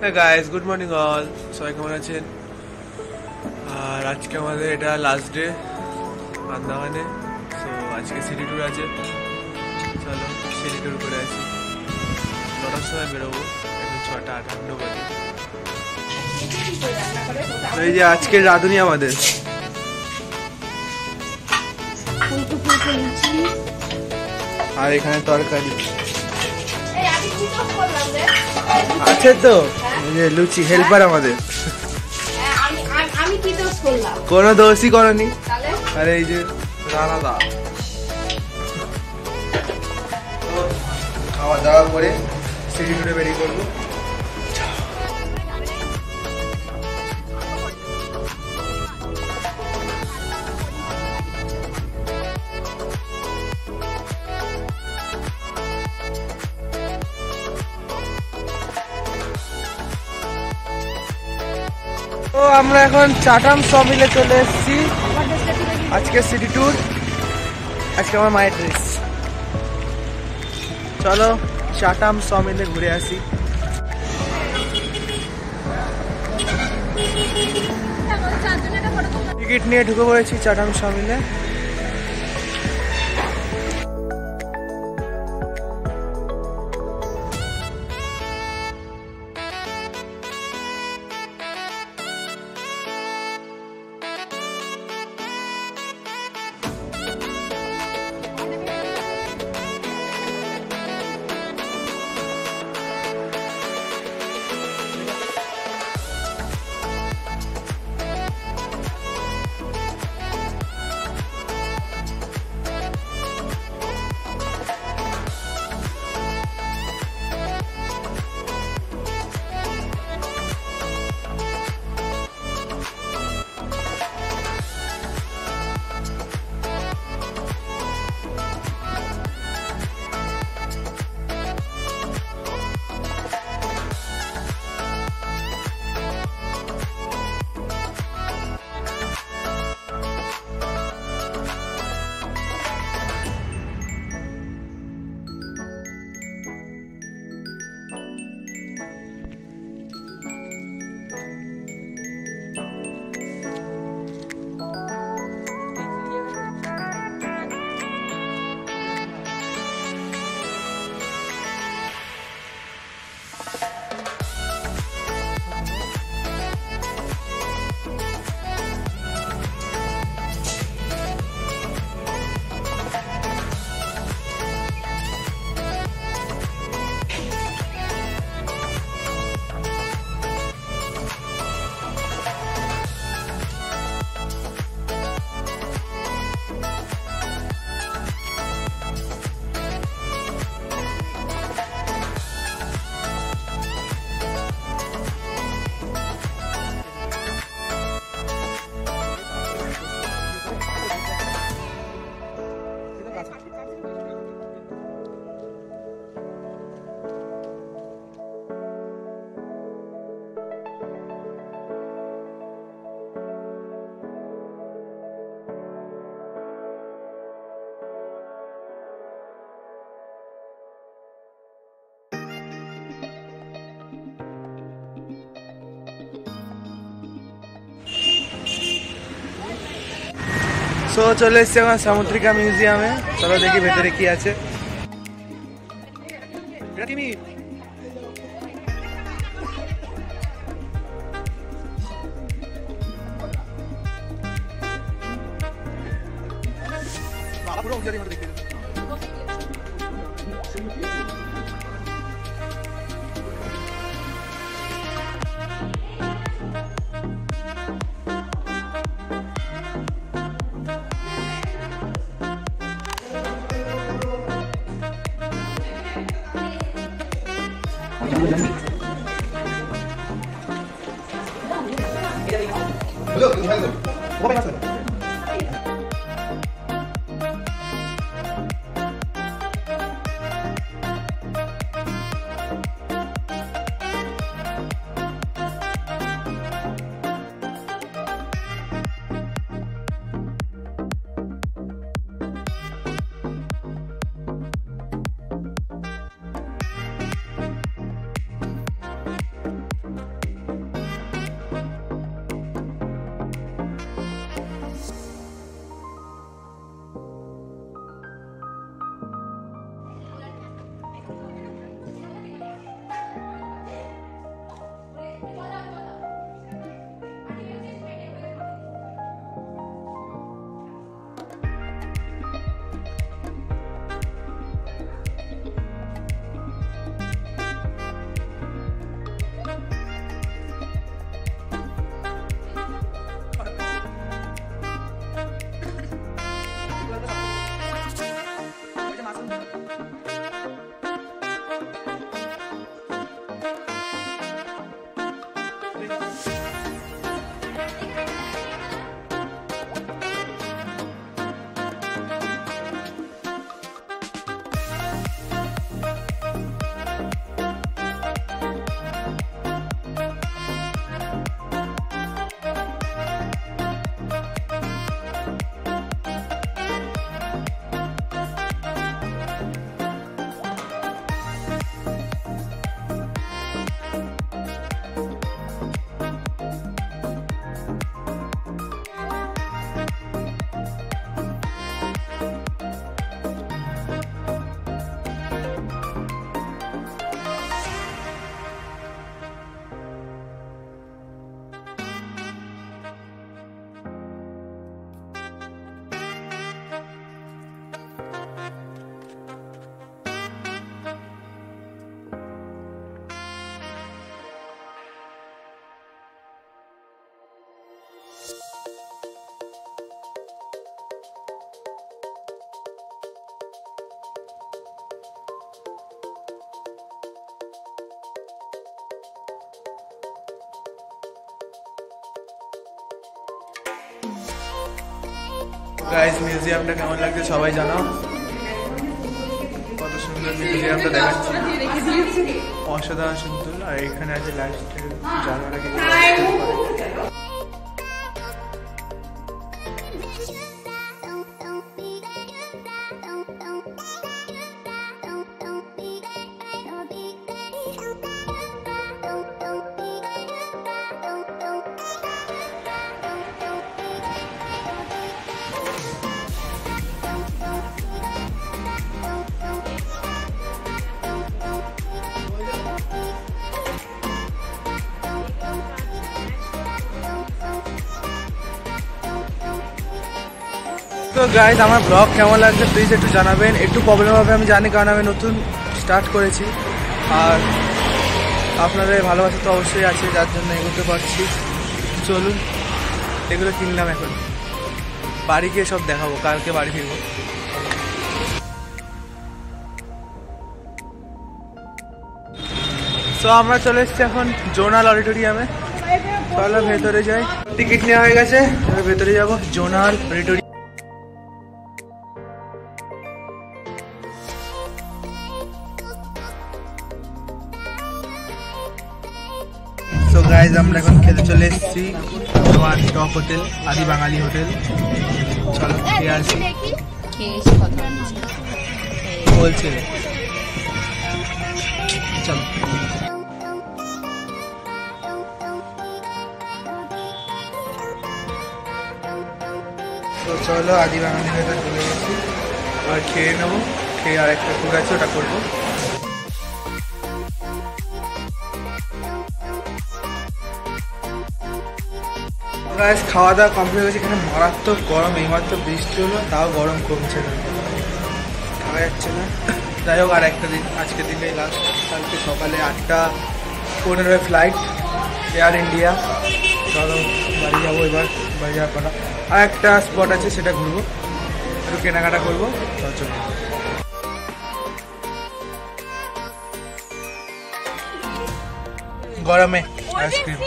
হ্যাঁ guys good morning all সবাই কেমন আছেন? আর আজকে আমাদের এটা লাস্ট ডে আন্দামানে। সো আজকে সিটি ট্যুর আছে। চলো সিটি ট্যুর করে আছি নটার সময় বেরোবো এখন ছটা আটান্ন বাজে। এই যে আজকের রাঁধুনি আমাদের। আর এখানে তরকারি। আছে তো। যে লুচি, হেল্পার আমাদের। কোনো দোষই করনি। আরে এই যে রানা দা। খাওয়া দাওয়া করে সিঁড়ি বেরিয়ে পড়ব তো আমরা এখন চাটাম সমিলে চলে এসেছি। আজকে সিটি ট্যুর আজকে আমার মায়ের ড্রেস চলো চাটাম সমিলে ঘুরে আসি। টিকিট নিয়ে ঢুকে পড়েছি চাটাম সমিলে সো চলে এসছি এখন সামুদ্রিকা মিউজিয়ামে চলো দেখি ভেতরে কি আছে। পুরো দেখতে। গাইস মিউজিয়ামটা কেমন লাগছে সবাই জানাও কত সুন্দর মিউজিয়ামটা দেখাচ্ছি। অসাধারণ সুন্দর। আর এখানে আছে লাস্টের জানালা তো গাইজ আমার ব্লগ কেমন লাগছে প্লিজ একটু জানাবেন। একটু প্রবলেম হবে আমি জানি, কারণ আমি নতুন স্টার্ট করেছি। আর আপনাদের ভালোবাসা তো অবশ্যই আছে, যার জন্য এগোতে পারছি। চলুন, এগুলো কিনলাম এখন। বাড়ি গিয়ে সব দেখাবো, কালকে বাড়ি ফিরবো। তো আমরা চলে এসেছি এখন জোনাল অডিটোরিয়ামে। চলো ভেতরে যাই। টিকিট নেওয়া হয়ে গেছে ভেতরে যাব জোনাল অডিটোরিয়াম। গাইজ আমরা এখন খেতে চলে এসেছি তোমার টপ হোটেল, আদি বাঙালি হোটেল। চলো, খেয়ে আসি। বলছি। চলো। তো চলো, আদি বাঙালি হোটেল চলে গেছি আর খেয়ে নেব, খেয়ে আর একটা টুর আছে, ওটা করব। গাইস খাওয়া দাওয়া কমপ্লিট হয়েছে এখানে মারাত্মক গরম এইমাত্র বৃষ্টি হলো তাও গরম কমছে না। খাওয়া যাচ্ছে না। যাই হোক আর একটা দিন আজকের দিনটাই লাস্ট কালকে সকালে আটটা পনেরোয় ফ্লাইট এয়ার ইন্ডিয়া চলো বাড়ি যাব এবার বাড়ি যাওয়ার পর আর একটা স্পট আছে সেটা ঘুরবো। একটু কেনাকাটা করব চলো। গরমে আইসক্রিম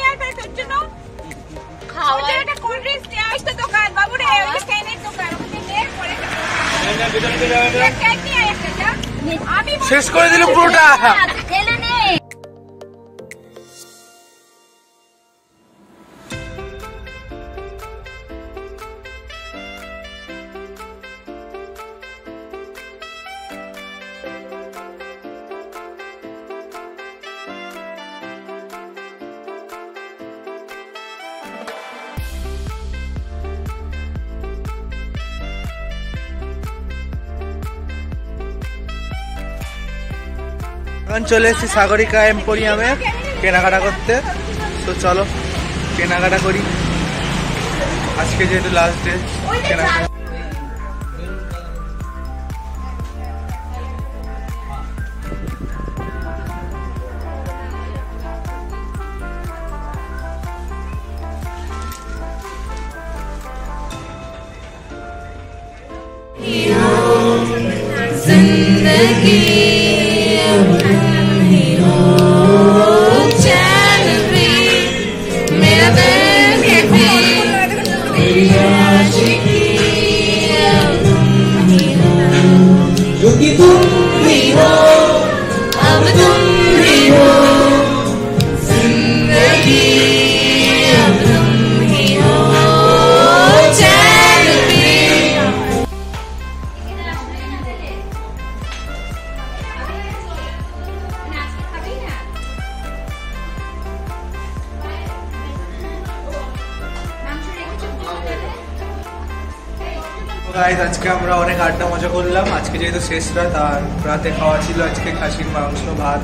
শেষ করে দিল পুরোটা। এখন চলে এসেছি সাগরিকা এম্পোরিয়ামে কেনাকাটা করতে। তো চলো, কেনাকাটা করি। আজকে যেহেতু লাস্ট ডে কেনাকাটা Amen. গাইজ আজকে আমরা অনেক আড্ডা মজা করলাম। আজকে যেহেতু শেষ রাত, আর রাতে খাওয়া ছিল আজকে খাসির মাংস, ভাত।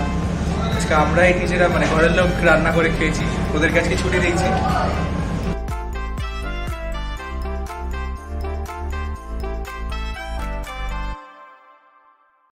আজকে আমরাই নিজেরা মানে ঘরের লোক রান্না করে খেয়েছি। ওদেরকে আজকে ছুটি দিয়েছি।